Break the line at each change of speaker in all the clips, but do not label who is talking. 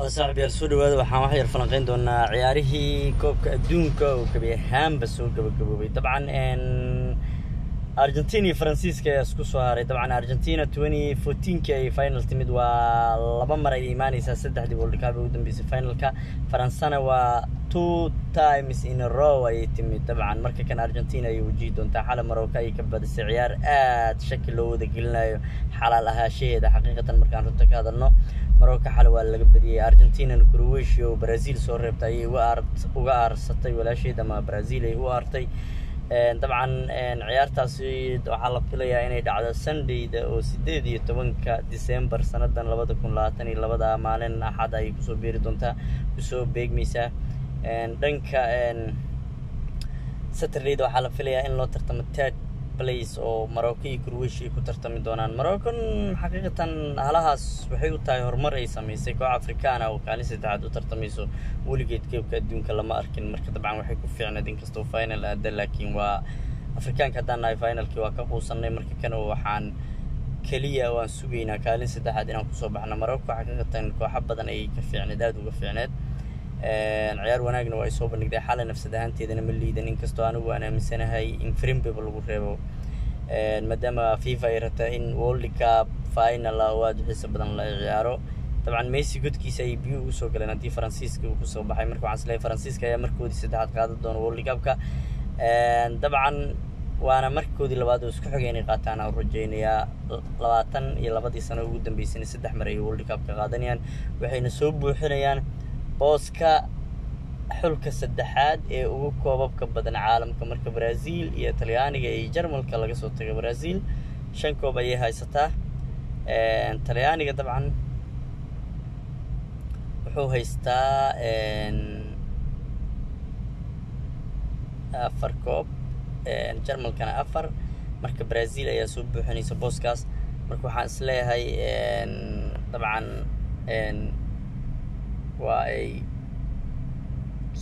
oo saaxib yaal soo dhawaada waxaan wax yar falanqeyn doonaa ciyaarihii koobka adduunka oo gebi ahaanba soo gabagaboobay. Dabcan argentina iyo faransiiska ayaa isku soo haray dabcan argentina twenty fourteenki ay final timid waa laba mar ay imaaneysaa saddexdii world cup ugu dambeysay finalka. Faransana waa two times in row ayay timid. Dabcan marka kan argentina ayay wajihi doontaa. Xala marocco ayay ka badisay. Ciyaar aad shaki loo wada gelinayo xalaal ahaashaheeda xaqiiqatan markaan runta ka hadalno marocco xale waa laga badiyey argentinana croatia oo brazil soo reebtay ayay uga aarsatay walaasheed ama brazil ay u aartay dabcan ciyaartaasi waxaa la filayaa inay dhacdo sundayda oo sideed iyo tobanka december sanadan labada kun labaatan iyo labada maalin. Axad ayay ku soo beeri doontaa ku soo beegmaysaa. Dhanka saturdayda waxaa la filayaa in loo tartamo ted place oo marocco iyo croatia ku tartami doonaan. Moroccan xaqiiqatan halahaas waxay u tahay horumar ay samaysay koox afrikaana oo kaalin saddexaad u tartamayso weligeed keebka adduunka lama arkin. Marka dabcan waxay ku fiicnayd inkastoo final aada laakiin waa afrikaanka haddaan nahay finalkii waa ka quusanay marka kan waxaan keliya waan sugaynaa kaalin saddexaad inaan ku soo baxno. Morocco xaqiiqatan kooxo badan ayay ka fiicneed aada uga fiicneed ciyaar wanaagna waa ay soo bandhigday xala nafsad ahaanteedana ma liidan. Inkastoo anigu aan aaminsanahay in frimbeba lagu reebo. Maadaama fifa ay rabtaa in world cup final ah oo aada u badan la ciyaaro. Dabcan messi godkiisa ayay biyo ugu soo galeen haddii faransiiska uu ku soo baxay. Marka waxaan is leeyahay faransiiska ayaa markoodii saddexaad qaadan doona world cupka dabcan waana markoodii labaad oo isku inay qaataan. Aan rajeynayaa labaatan iyo labadii sano ugu dambeysana saddex mar ay world cup ka qaadanayaan waxayna soo buuxinayaan booska xulka saddexaad ee ugu koobabka badan caalamka. Marka brazil iyo talyaaniga iyo jarmalka laga soo tago brazil shan koob ayay haysataa. Talyaaniga dabcan wuxuu haystaa afar koob. Jarmalkana afar. Marka brazil ayaa soo buuxinaysa booskaas. Marka waxaan is leeyahay dabcan waa ay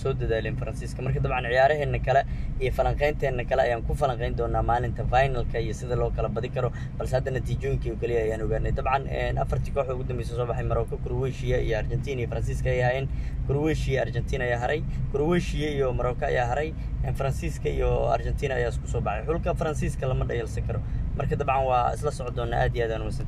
soo dadaaleen faransiiska. Marka dabcan ciyaaraheena kale iyo falanqeynteena kale ayaan ku falanqeyn doonaa maalinta finalka iyo sida loo kala badi karo balse hadda natiijooyinkii oo keliya ayaan ogaanay. Dabcan afartii koox ugu dambeysa soo baxay morocco croatia iyo argentina iyo faransiiska ayay ahaayeen croatia argentina ayaa haray. Croatia iyo morocco ayaa haray. Faransiiska iyo argentina ayaa isku soo baxay. Xulka faransiiska lama dhayalsan karo. Marka dabcan waa isla socon doonaa aad iyo aad aan wanaagsan